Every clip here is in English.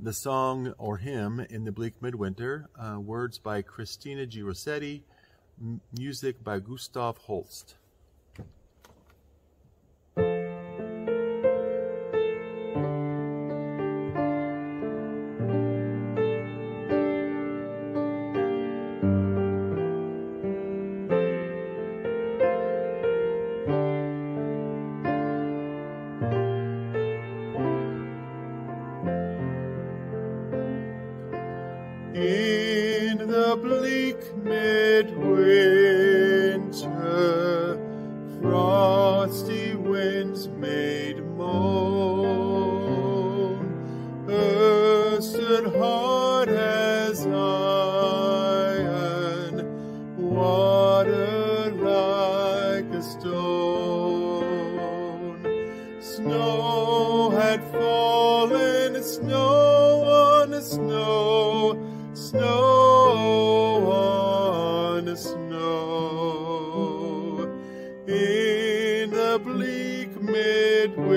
the song or hymn in the bleak midwinter, uh, words by Christina G. Rossetti, music by Gustav Holst. In the bleak midwinter, frosty winds made moan. Earth hard as iron, water like a stone. Snow had fallen, snow on snow, snow on snow. In the bleak midwinter,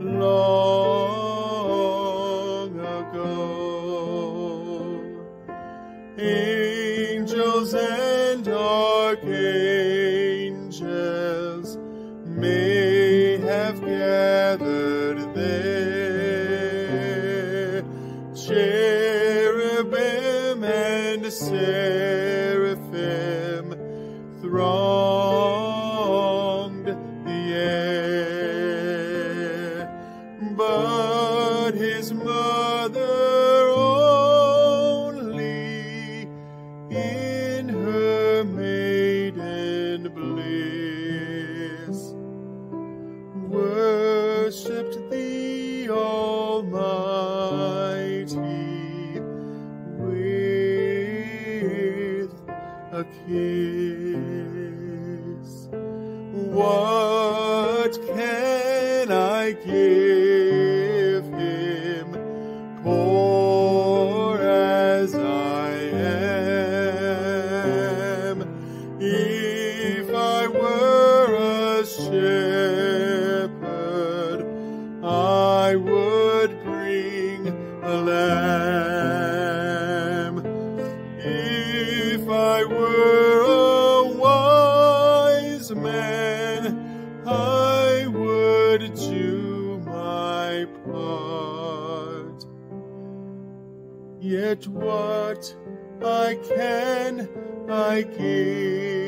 long ago. Angels and archangels may have gathered there. And seraphim thronged the air. But his mother only in her maiden bliss worshipped the Almighty a kiss. What can I give Yet what I can I give